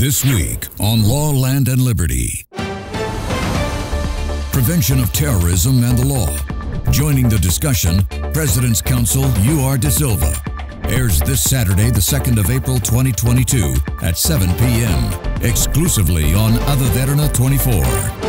This week on Law, Land, and Liberty Prevention of Terrorism and the Law. Joining the discussion, President's Counsel U.R. De Silva. Airs this Saturday, the 2nd of April 2022 at 7 p.m. exclusively on Ada Derana 24.